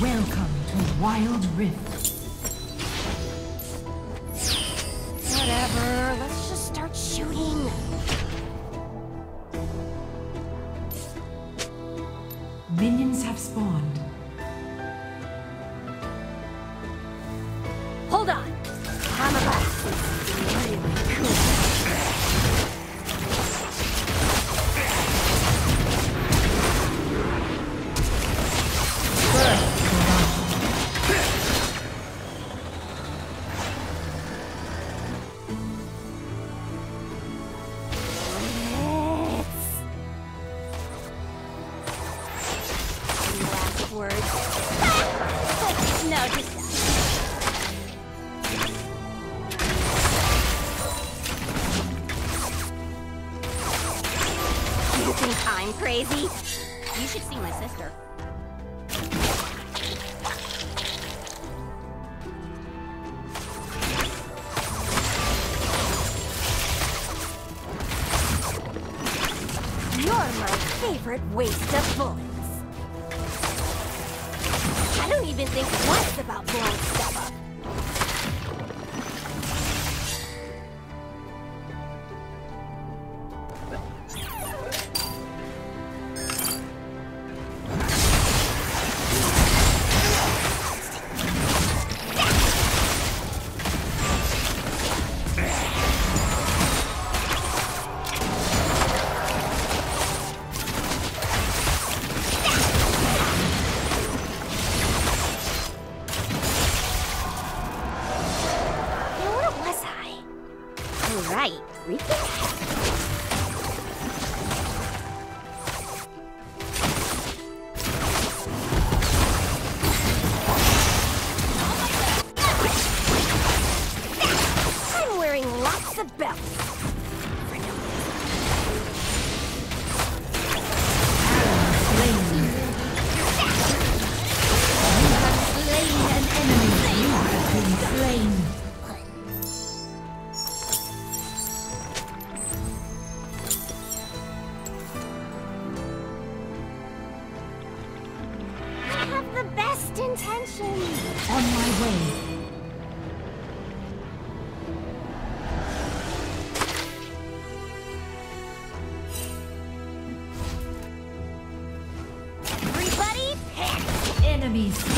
Welcome to Wild Rift. Whatever, let's just start shooting. Minions have spawned. Hold on. Words. no, just You think I'm crazy? You should see my sister. Even think once about blowing stuff up.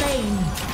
Slain.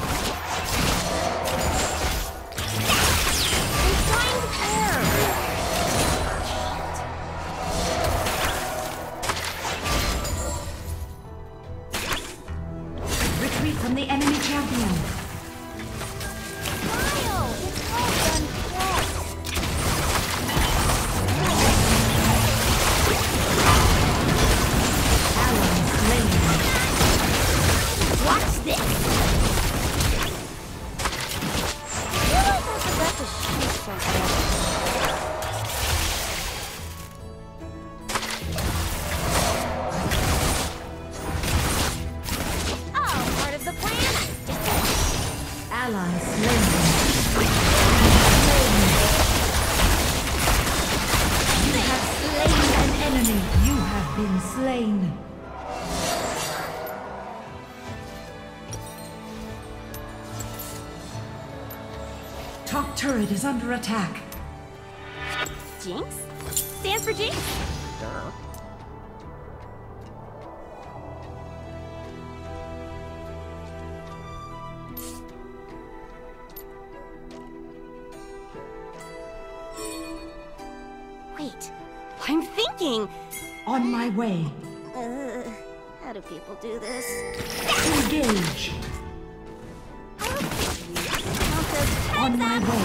Top turret is under attack. Jinx? Stands for Jinx? Duh. Wait, I'm thinking. On my way. Uh, how do people do this? Engage. On my way.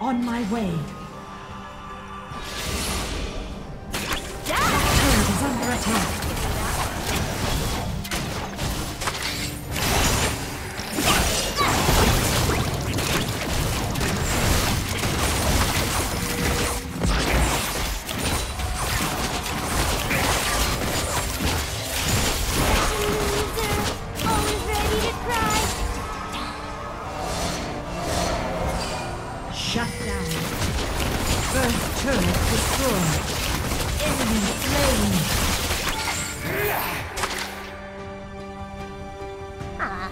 on my way. Turret is under attack.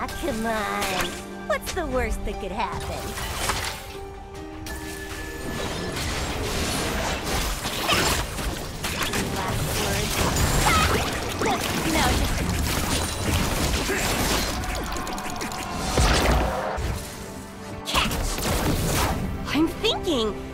Aw, come on. What's the worst that could happen? Ah! Catch! I'm thinking...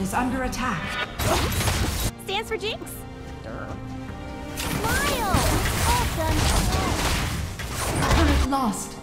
is under attack. Stands for Jinx. Lost.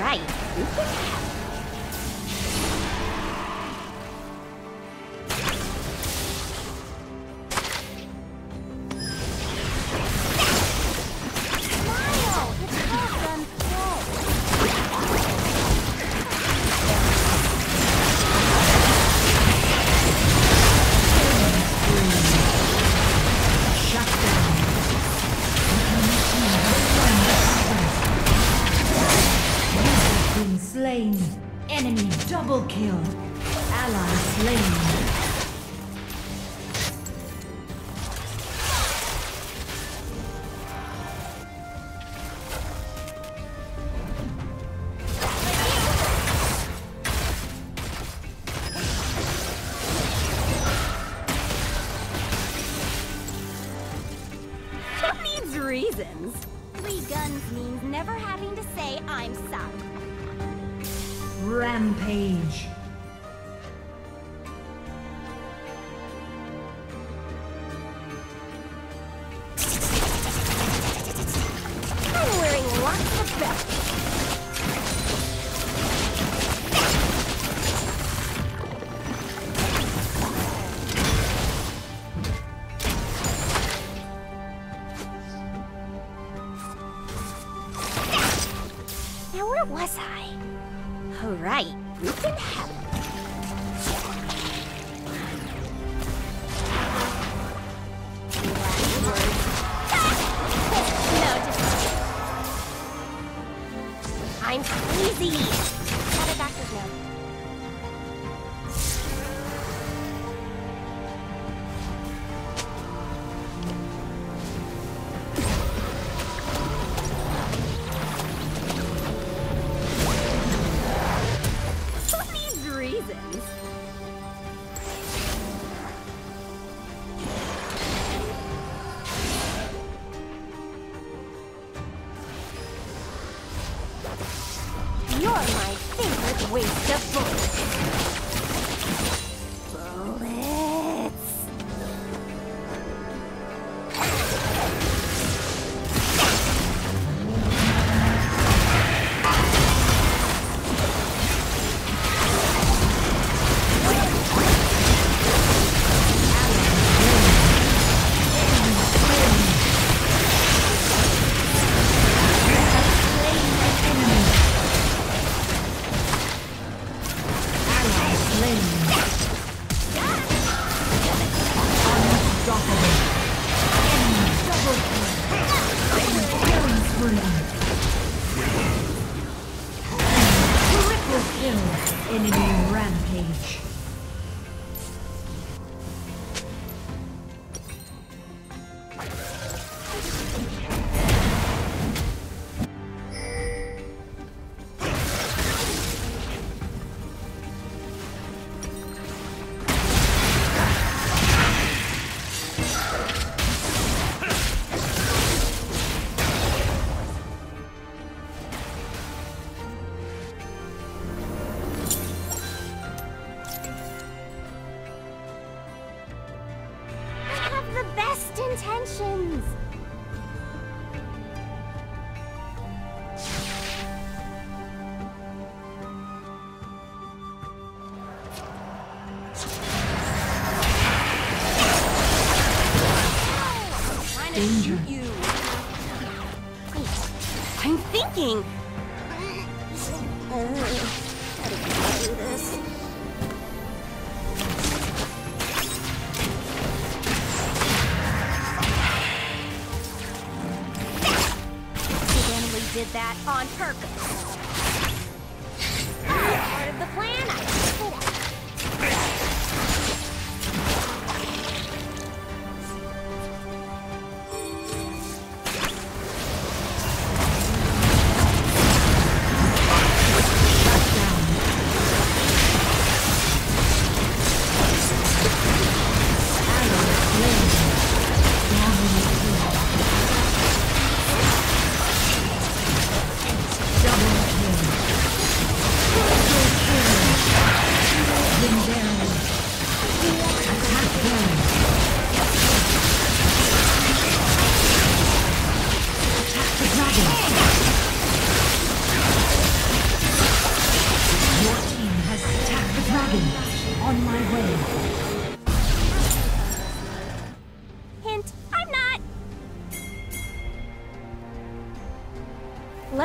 right, danger. You. I'm thinking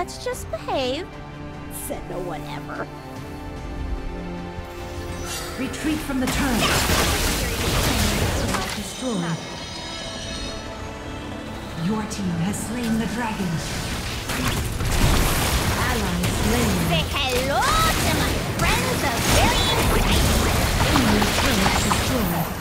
let's just behave, said no one ever. Retreat from the turn. Your team has slain the dragon. Allies slain. Say hello to my friends of Billy Enemy turret destroyed.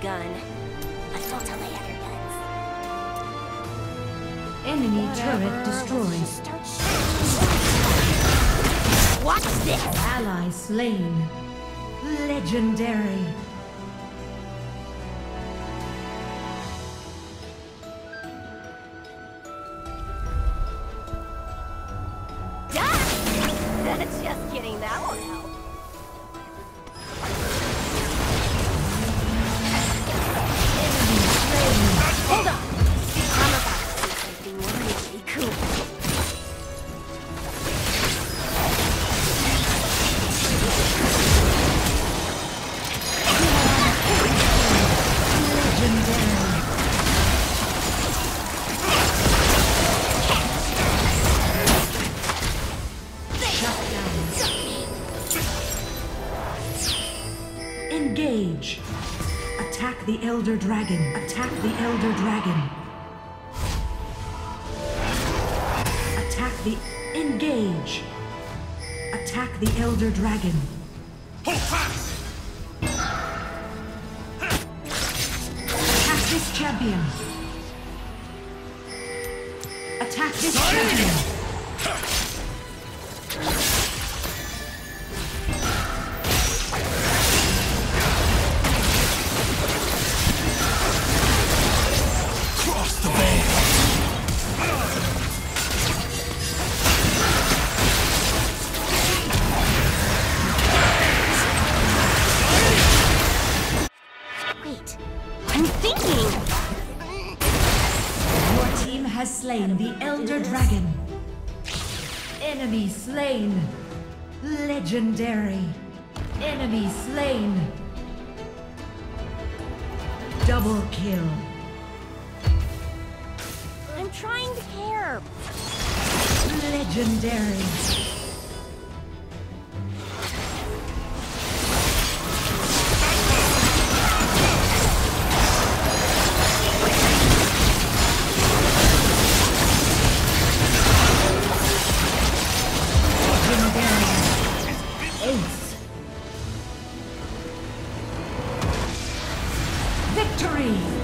gun. I don't tell they have guns. Enemy Whatever. turret destroyed. Watch this! Ally slain. Legendary. The Elder Dragon. Attack the... Engage. Attack the Elder Dragon. Hold fast! Attack this champion. Attack this champion. Enemy slain. Legendary. Enemy slain. Double kill. I'm trying to care. Legendary. Victory!